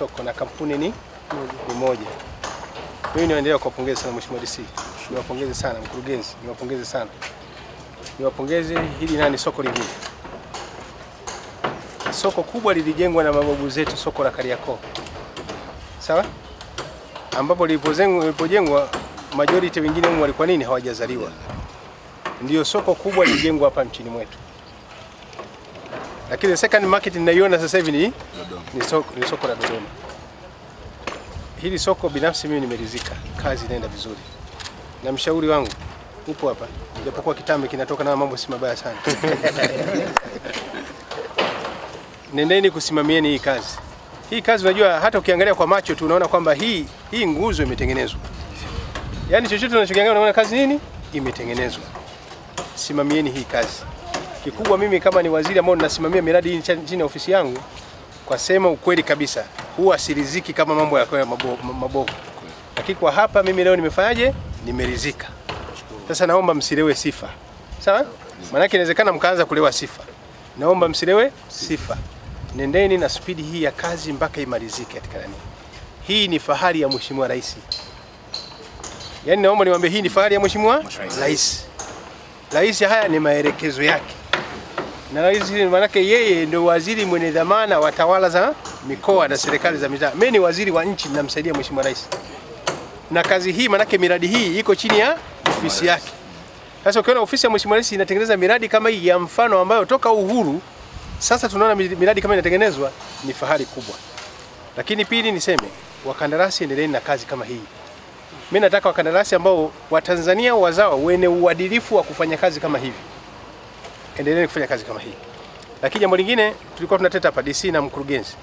soko na kampuni ni ni moja. Mimi niwaendelea kuwapongeza sana Mheshimiwa DC, niwapongeze sana mkurugenzi, niwapongeze sana, niwapongeze. Hili nani soko lingine, soko kubwa lilijengwa na mababu zetu, soko la Kariakoo, sawa, ambapo lilipojengwa majority wengine walikuwa nini, hawajazaliwa. Ndio soko kubwa lilijengwa hapa nchini mwetu, lakini second market ninaiona sasa hivi ni, ni, soko, ni soko la Dodoma. Hili soko binafsi mimi nimeridhika, kazi inaenda vizuri, na mshauri wangu upo hapa, japokuwa kitambi kinatoka na mambo si mabaya sana nendeni kusimamieni hii kazi. Hii kazi unajua, hata ukiangalia kwa macho tu unaona kwamba hii hii nguzo imetengenezwa, yaani chochote unachokiangalia unaona kazi nini imetengenezwa. Simamieni hii kazi. Kikubwa mimi kama ni waziri ambao ninasimamia miradi hii chini ya ofisi yangu, kwa sema ukweli kabisa, huwa siriziki kama mambo ya kwa mabovu. Lakini kwa hapa mimi leo nimefanyaje? Nimerizika. Sasa naomba msilewe sifa, sawa? Maanake inawezekana mkaanza kulewa sifa. Naomba msilewe sifa, nendeni na spidi hii ya kazi mpaka imalizike katika nani. Hii ni fahari ya Mheshimiwa Rais. Yaani naomba niwaambie hii ni fahari ya Mheshimiwa Rais. Rais, haya ni maelekezo yake, na rais maanake yeye ndio waziri mwenye dhamana wa tawala za mikoa na serikali za mitaa. Mimi ni waziri wa nchi, ninamsaidia Mheshimiwa Rais na kazi hii, maanake miradi hii iko chini ya ofisi yake. Sasa ukiona ofisi ya Mheshimiwa Rais inatengeneza miradi kama hii ya mfano ambayo toka uhuru sasa tunaona miradi kama inatengenezwa, ni fahari kubwa. Lakini pili niseme, wakandarasi endeleeni na kazi kama hii. Mimi nataka wakandarasi ambao Watanzania wazawa wenye uadilifu wa kufanya kazi kama hivi, endeleeni kufanya kazi kama hii. Lakini jambo lingine tulikuwa tunateta hapa DC na mkurugenzi,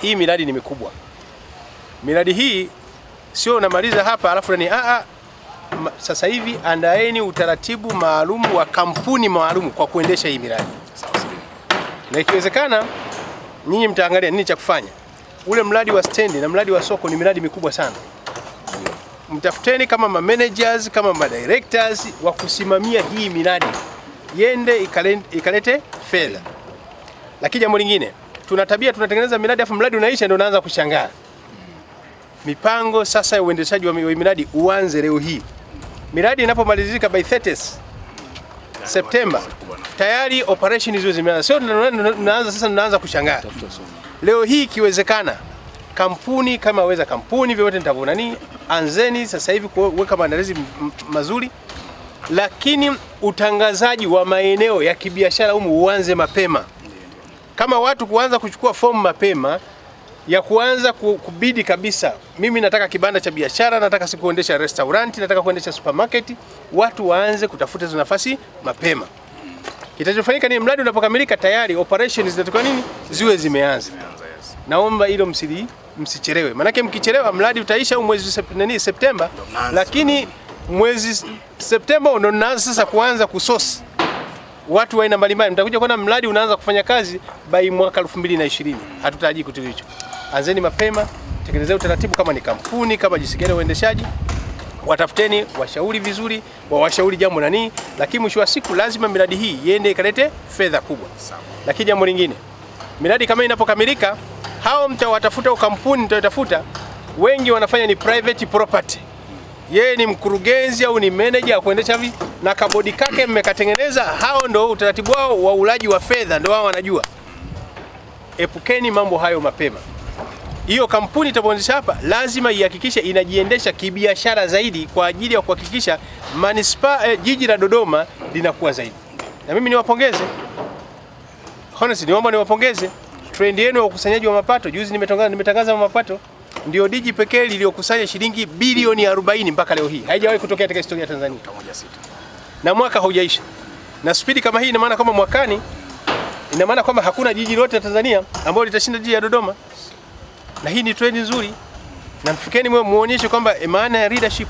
hii miradi ni mikubwa. Miradi hii sio unamaliza hapa alafu ni a a sasa hivi andaeni utaratibu maalum wa kampuni maalum kwa kuendesha hii miradi, na ikiwezekana nyinyi mtaangalia nini cha kufanya. Ule mradi wa stendi na mradi wa soko ni miradi mikubwa sana. Mtafuteni kama ma managers kama ma directors wa kusimamia hii miradi yende ikalete, fedha. Lakini jambo lingine, tuna tabia tunatengeneza miradi afu mradi unaisha ndio unaanza kushangaa. Mipango sasa ya uendeshaji wa miradi uanze leo hii. Miradi inapomalizika by 30 Septemba tayari operation hizo zimeanza, sio tunaanza sasa, tunaanza kushangaa leo hii. Ikiwezekana kampuni kama weza kampuni vyovyote nitavuna nini, anzeni sasa hivi kuweka maandalizi mazuri, lakini utangazaji wa maeneo ya kibiashara humu uanze mapema, kama watu kuanza kuchukua fomu mapema ya kuanza kubidi kabisa, mimi nataka kibanda cha biashara, nataka si kuendesha restaurant, nataka kuendesha supermarket. Watu waanze kutafuta hizo nafasi mapema. Kitachofanyika ni mradi unapokamilika tayari operations zinatoka nini ziwe zimeanza. Naomba hilo msili msichelewe, manake mkichelewa mradi utaisha mwezi nani Septemba, lakini mwezi Septemba ndo naanza sasa kuanza kusosi watu wa aina mbalimbali. Mtakuja kuona mradi unaanza kufanya kazi by mwaka 2020. Hatutarajii kitu hicho. Anzeni mapema, tekelezeni utaratibu, kama ni kampuni, kama jinsi gani uendeshaji, watafuteni washauri vizuri, wawashauri jambo nani, lakini mwisho wa siku lazima miradi hii iende ikalete fedha kubwa. Lakini jambo lingine, miradi kama inapokamilika, hao mtawatafuta kampuni wengi wanafanya ni private property yeye ni mkurugenzi au ni meneja ya kuendesha hivi na kabodi kake mmekatengeneza, hao ndo utaratibu wao wa ulaji wa fedha, ndo wao wanajua. Epukeni mambo hayo mapema. Hiyo kampuni itapoanzisha hapa lazima ihakikishe inajiendesha kibiashara zaidi kwa ajili ya kuhakikisha manispaa eh, jiji la Dodoma linakuwa zaidi. Na mimi niwapongeze honestly, niomba niwapongeze trend yenu ya ukusanyaji wa mapato. Juzi nimetangaza nimetangaza mapato ndio diji pekee liliyokusanya shilingi bilioni 40 mpaka leo hii, haijawahi kutokea katika historia ya Tanzania, na mwaka haujaisha. Na spidi kama hii ina maana kwamba mwakani, ina maana kwamba hakuna jiji lote la Tanzania ambalo litashinda jiji la Dodoma, na hii ni trend nzuri, na mfikeni mwe muonyeshe kwamba maana ya leadership.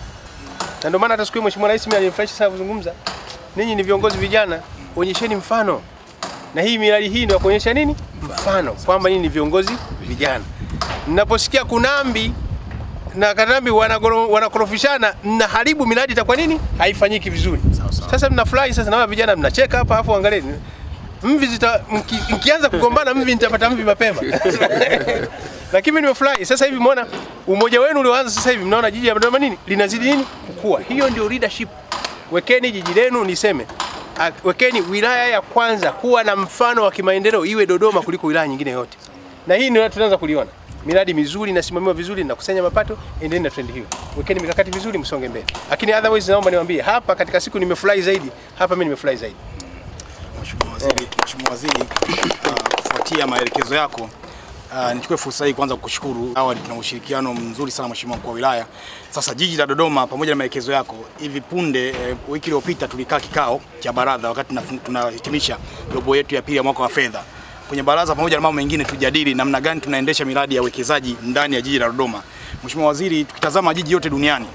Na ndio maana hata siku Mheshimiwa Rais mimi alinifurahisha sana kuzungumza, ninyi ni viongozi vijana, onyesheni mfano, na hii miradi hii ndio kuonyesha nini? Mfano. Kwamba ninyi ni viongozi vijana Mnaposikia kunambi na kanambi wanakorofishana, mnaharibu miradi, itakuwa nini? Haifanyiki vizuri. Sasa mnafurahi sasa, na vijana mnacheka hapa, afu angalieni mvi zita, mki, mkianza kugombana mvi nitapata mvi mapema Lakini mimi nimefurahi sasa hivi umeona umoja wenu ulioanza sasa hivi mnaona jiji la Dodoma nini linazidi nini kukua. Hiyo ndio leadership. Wekeni jiji lenu niseme wekeni wilaya ya kwanza kuwa na mfano wa kimaendeleo iwe Dodoma kuliko wilaya nyingine yote. Na hii ndio tunaanza kuliona. Miradi mizuri inasimamiwa vizuri na kusanya mapato, endeni na trend hiyo. Wekeni mikakati vizuri msonge mbele. Lakini otherwise naomba niwaambie hapa katika siku nimefurahi zaidi. Hapa mimi nimefurahi zaidi. Mheshimiwa Waziri, Mheshimiwa Waziri, uh, kufuatia maelekezo yako uh, nichukue fursa hii kwanza kukushukuru. Awali tuna ushirikiano mzuri sana Mheshimiwa mkuu wa wilaya. Sasa jiji la Dodoma pamoja na maelekezo yako, hivi punde uh, wiki iliyopita tulikaa kikao cha baraza wakati tunahitimisha robo yetu ya pili ya mwaka wa fedha. Kwenye baraza pamoja na mambo mengine tujadili namna gani tunaendesha miradi ya uwekezaji ndani ya jiji la Dodoma. Mheshimiwa Waziri, tukitazama majiji yote duniani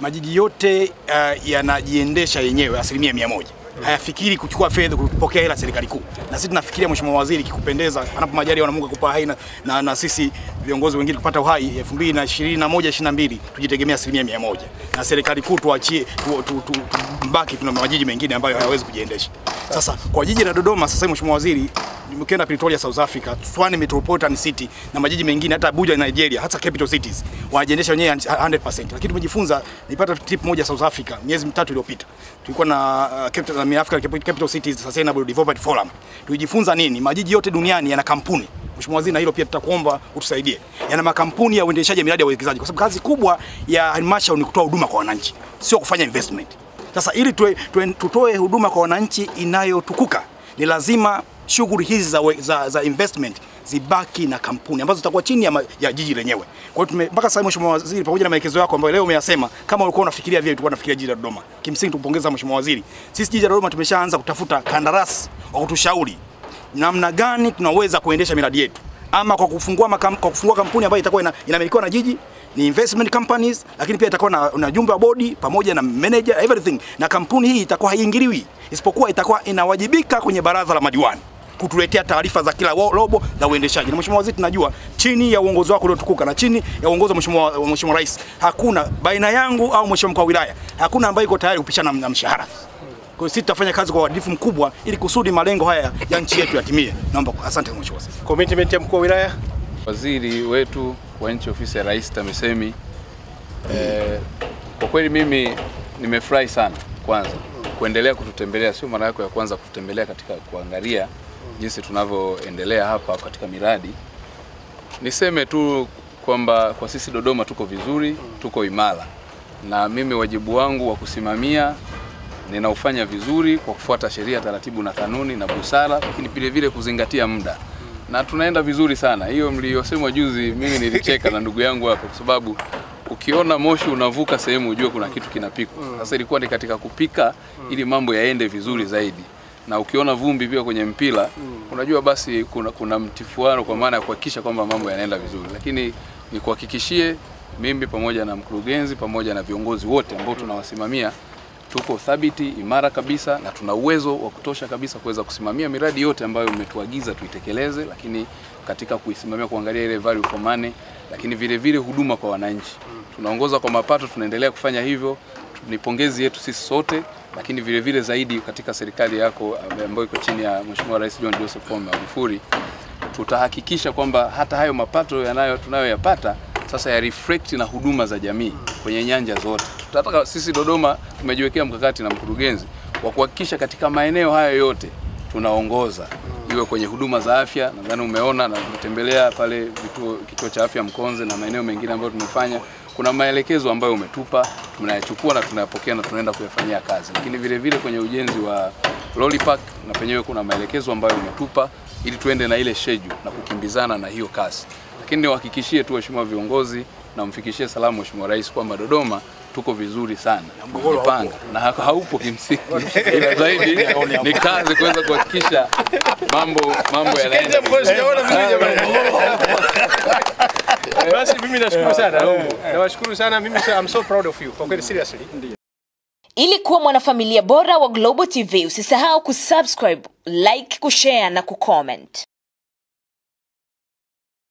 majiji yote uh, yanajiendesha yenyewe asilimia mia moja hayafikiri kuchukua fedha kupokea hela serikali kuu, na sisi tunafikiria Mheshimiwa Waziri, kikupendeza, anapo majaliwa na Mungu kupa hai na, na, na sisi viongozi wengine kupata uhai 2021 22 tujitegemea asilimia mia moja na serikali kuu tuachie tu, tu, tu, tu, mbaki tuna majiji mengine ambayo hayawezi kujiendesha. Sasa kwa jiji la Dodoma sasa Mheshimiwa Waziri ukienda Pretoria South Africa, Tshwane Metropolitan City na majiji mengine hata Abuja Nigeria, hata capital cities wanajiendesha wenyewe 100%. Lakini tumejifunza, nilipata trip moja South Africa miezi mitatu iliyopita, tulikuwa na uh, capital, na Africa Capital Cities Sustainable Development Forum. Tulijifunza nini? Majiji yote duniani yana kampuni Mheshimiwa Waziri, na hilo pia tutakuomba utusaidie. Yana makampuni ya uendeshaji miradi ya uwekezaji, kwa sababu kazi kubwa ya halmashauri ni kutoa huduma kwa wananchi, sio kufanya investment. Sasa ili tutoe huduma kwa wananchi inayotukuka ni lazima shughuli hizi za, za, za investment zibaki na kampuni ambazo zitakuwa chini ya, ma, ya jiji lenyewe. Kwa hiyo mpaka sasa Mheshimiwa Waziri, pamoja na maelekezo yako ambayo leo umeyasema, kama ulikuwa unafikiria vile, tulikuwa tunafikiria jiji la Dodoma. Kimsingi tumpongeza Mheshimiwa Waziri, sisi jiji la Dodoma tumeshaanza kutafuta kandarasi wa kutushauri namna gani tunaweza kuendesha miradi yetu, ama kwa kufungua makam, kwa kufungua kampuni ambayo itakuwa ina, inamilikiwa na jiji ni investment companies, lakini pia itakuwa na, na jumbe wa bodi pamoja na manager everything, na kampuni hii itakuwa haiingiliwi, isipokuwa itakuwa inawajibika kwenye baraza la madiwani kutuletea taarifa za kila robo za uendeshaji. Na Mheshimiwa Waziri, tunajua chini ya uongozi wako uliotukuka na chini ya uongozi wa Mheshimiwa wa Mheshimiwa Rais, hakuna baina yangu au Mheshimiwa mkuu wa wilaya, hakuna ambaye iko tayari kupishana na mshahara. Kwa hiyo sisi tutafanya kazi kwa uadilifu mkubwa ili kusudi malengo haya ya nchi yetu yatimie. Naomba asante Mheshimiwa Waziri. Commitment ya mkuu wa wilaya Waziri wetu wa nchi ofisi ya Rais TAMISEMI, eh, kwa kweli mimi nimefurahi sana kwanza kuendelea kututembelea. Sio mara yako ya kwanza kututembelea katika kuangalia jinsi tunavyoendelea hapa katika miradi. Niseme tu kwamba kwa sisi Dodoma tuko vizuri, tuko imara, na mimi wajibu wangu wa kusimamia ninaufanya vizuri kwa kufuata sheria, taratibu na kanuni na busara, lakini vile vile kuzingatia muda na tunaenda vizuri sana. Hiyo mliyosema juzi, mimi nilicheka na ndugu yangu hapa, kwa sababu ukiona moshi unavuka sehemu ujue kuna kitu kinapikwa. Sasa ilikuwa ni katika kupika ili mambo yaende vizuri zaidi, na ukiona vumbi pia kwenye mpira mm. unajua basi kuna, kuna mtifuano kwa maana ya kuhakikisha kwamba mambo yanaenda vizuri, lakini nikuhakikishie mimi pamoja na mkurugenzi pamoja na viongozi wote ambao tunawasimamia tuko thabiti imara kabisa na tuna uwezo wa kutosha kabisa kuweza kusimamia miradi yote ambayo umetuagiza tuitekeleze, lakini katika kuisimamia kuangalia ile value for money, lakini vile vile huduma kwa wananchi. Tunaongoza kwa mapato, tunaendelea kufanya hivyo. Ni pongezi yetu sisi sote, lakini vile vile zaidi katika serikali yako ambayo iko chini ya Mheshimiwa Rais John Joseph Pombe Magufuli tutahakikisha kwamba hata hayo mapato yanayo tunayoyapata sasa ya reflect na huduma za jamii kwenye nyanja zote. Tutataka sisi Dodoma tumejiwekea mkakati na mkurugenzi wa kuhakikisha katika maeneo hayo yote tunaongoza, iwe kwenye huduma za afya. Nadhani umeona na umetembelea pale vituo, kituo cha afya Mkonze na maeneo mengine ambayo tumefanya. Kuna maelekezo ambayo umetupa, tunayachukua na tunayapokea na tunaenda kuyafanyia kazi, lakini vile vile kwenye ujenzi wa Lolly Park na penyewe kuna maelekezo ambayo umetupa ili tuende na ile sheju na kukimbizana na hiyo kasi. Lakini niwahakikishie tu waheshimiwa viongozi na mfikishie salamu Mheshimiwa Rais kwamba Dodoma tuko vizuri sana, tumejipanga na haupo kimsingi, ila zaidi ni kazi kuweza kuhakikisha mambo mambo yanaenda. Basi mimi nashukuru sana. Nawashukuru sana mimi I'm so proud of you. Kwa kweli seriously. Ili kuwa mwanafamilia bora wa Global TV, usisahau kusubscribe, like, kushare na kucomment.